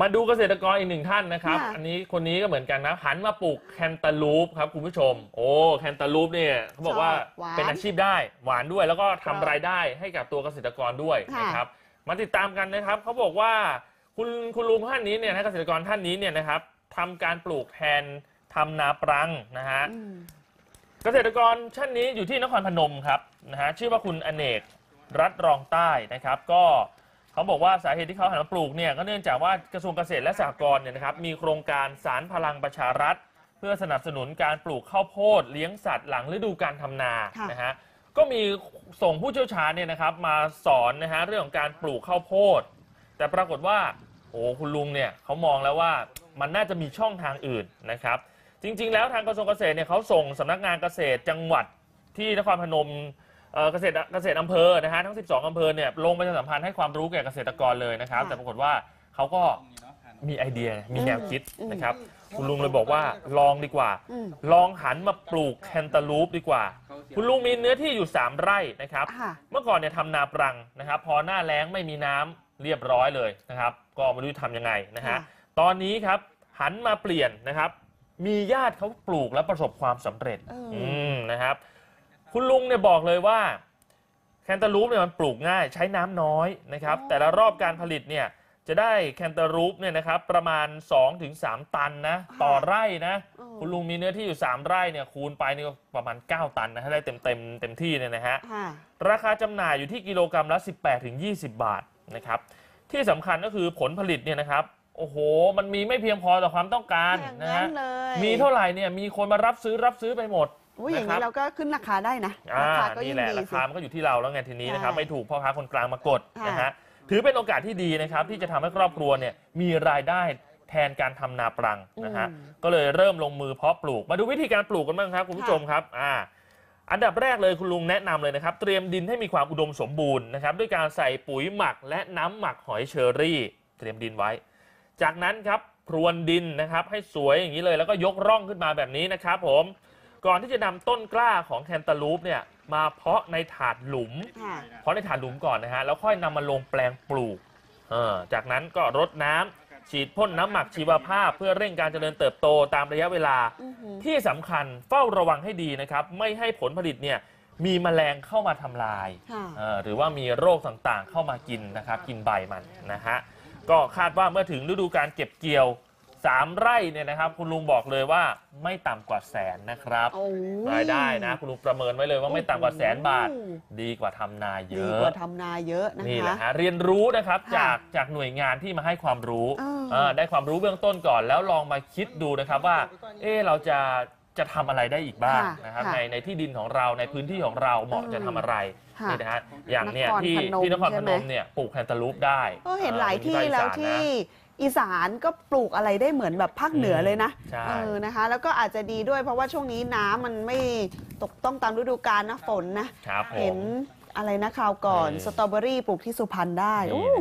มาดูเกษตรกรอีกหนึ่งท่านนะครับ ค่ะ อันนี้คนนี้ก็เหมือนกันนะหันมาปลูกแคนตาลูปครับคุณผู้ชม โอ้แคนตาลูปเนี่ยเขาบอกว่าชอบหวานเป็นอาชีพได้ หวานด้วยแล้วก็ทำครับรายได้ให้กับตัวเกษตรกรด้วยค่ะ นะครับมาติดตามกันนะครับเขาบอกว่าคุณคุณลุงท่านนี้เนี่ยนะเกษตรกรท่านนี้เนี่ยนะครับทำการปลูกแทนทำนาปรังนะฮะ อืม เกษตรกรท่านนี้อยู่ที่นครพนมครับนะฮะชื่อว่าคุณอเนกรัฐรองใต้นะครับ ก็ เขาบอกว่าสาเหตุที่เขาหันมาปลูกเนี่ยก็เนื่องจากว่ากระทรวงเกษตรและสหกรณ์เนี่ยนะครับมีโครงการสารพลังประชารัฐ เพื่อสนับสนุนการปลูกข้าวโพดเลี้ยงสัตว์หลังฤดูการทำนาค่ะนะฮะก็มีส่งผู้เชี่ยวชาญเนี่ยนะครับมาสอนนะฮะเรื่องของการปลูกข้าวโพด แต่ปรากฏว่าโอ้คุณลุงเนี่ยเขามองแล้วว่ามันน่าจะมีช่องทางอื่นนะครับ จริง ๆ แล้วทางกระทรวงเกษตรเนี่ยเขาส่งสำนักงานเกษตรจังหวัดที่นครพนม เอ่อเกษตรเกษตรอำเภอนะฮะทั้ง 12อำเภอเนี่ยลงประชาสัมพันธ์ให้ความรู้แก่เกษตรกรเลยนะครับค่ะแต่ปรากฏว่าเขาก็มีไอเดียมีแนวคิดอืมนะครับ คุณลุงเลยบอกว่าลองดีกว่า อืม ลองหันมาปลูกแคนตาลูปดีกว่า คุณลุงมีเนื้อที่อยู่ 3 ไร่นะครับ ค่ะ เมื่อก่อนเนี่ยทำนาปรังนะครับ พอหน้าแล้งไม่มีน้ำเรียบร้อยเลยนะครับ ก็ไม่รู้จะทำยังไงนะฮะค่ะ ตอนนี้ครับหันมาเปลี่ยนนะครับ มีญาติเขาปลูกแล้วประสบความสำเร็จเออออืมนะครับ คุณลุงเนี่ยบอกเลยว่าแคนตาลูปเนี่ยมันปลูกง่ายใช้น้ำน้อยนะครับ แต่ละรอบการผลิตเนี่ยจะได้แคนตาลูปเนี่ยนะครับประมาณ 2-3 ตันนะต่อไร่นะเออคุณลุงมีเนื้อที่อยู่ 3 ไร่เนี่ยคูณไปนี่ก็ประมาณ 9 ตันนะถ้าได้เต็มเต็มเต็มที่เนี่ยนะฮะ ค่ะ ราคาจำหน่ายอยู่ที่กิโลกรัมละ 18-20 บาทนะครับ ที่สำคัญก็คือผลผลิตเนี่ยนะครับ โอ้โห มันมีไม่เพียงพอต่อความต้องการอย่างนะนั้ฮะนเลยมีเท่าไหร่เนี่ยมีคนมารับซื้อรับซื้อไปหมด อุ้ยอย่างนะครันี้บเราก็ขึ้นราคาได้นะอ่าราคาก็นี่ยิ่งแหละดีราสิคามันก็อยู่ที่เราแล้วไงทีนี้นะครับใช่ไม่ถูกพ่อค้าคนกลางมากดค่ะนะฮะถือเป็นโอกาสที่ดีนะครับ ที่จะทำให้ครอบครัวเนี่ยมีรายได้แทนการทำนาปรังนะฮะอืมก็เลยเริ่มลงมือเพาะปลูก มาดูวิธีการปลูกกันบ้างครับคุณผู้ชมครับอ่าอันดับแรกเลยคุณลุงแนะนำเลยนะครับ เตรียมดินให้มีความอุดมสมบูรณ์นะครับด้วยการใส่ปุ๋ยหมักและน้ำหมักหอยเชอรี่ เตรียมดินไว้ จากนั้นครับพรวนดินนะครับให้สวยอย่างนี้เลยแล้วก็ยกร่องขึ้นมาแบบนี้นะครับผม ก่อนที่จะนำต้นกล้าของแคนตาลูปเนี่ยมาเพาะในถาดหลุม ค่ะ เพาะในถาดหลุมก่อนนะฮะ แล้วค่อยนำมาลงแปลงปลูกเออจากนั้นก็รดน้ำฉีดพ่นน้ำหมักชีวภาพ เพื่อเร่งการเจริญเติบโตตามระยะเวลา อือหือที่สำคัญเฝ้าระวังให้ดีนะครับ ไม่ให้ผลผลิตเนี่ยมีแมลงเข้ามาทำลาย ค่ะ เอ่อหรือว่ามีโรคต่างๆเข้ามากินนะครับ กินใบมันนะฮะ ก็คาดว่าเมื่อถึงฤดูการเก็บเกี่ยว 3 ไร่เนี่ยนะครับ คุณลุงบอกเลยว่าไม่ต่ำกว่าแสนนะครับโอ้ยรายได้นะ คุณลุงประเมินไว้เลยว่าไม่ต่ำกว่าแสนบาทโอ้โหดีกว่าทำนาเยดีอะ กว่าทำนาเยอะนะนี่แหคะละฮะเรียนรู้นะครับค่ะจากจากหน่วยงานที่มาให้ความรู้เออเออได้ความรู้เบื้องต้นก่อน แล้วลองมาคิดดูนะครับว่า เออเราจะ จะทำอะไรได้อีกบ้างค่ะนะครับค่ะในในที่ดินของเราในพื้นที่ของเราเหมาะอืมจะทำอะไรค่ะนี่นะฮะอย่างเนี้ยนครที่พนมที่นครใช่พไหมนมเนี่ยปลูกแคนตาลูปได้ก็เห็นหลายออที่ภคอีแล้วสานที่นะอีสานก็ปลูกอะไรได้เหมือนแบบภาคเหนือเลยนะ ใช่เออ นะคะ แล้วก็อาจจะดีด้วยเพราะว่าช่วงนี้น้ำมันไม่ตกต้องตามฤดูกาลนะฝนนะ ครับผเห็นมอะไรนะคราวก่อนเออสตรอเบอรี่ปลูกที่สุพรรณได้นี่โอ้นะ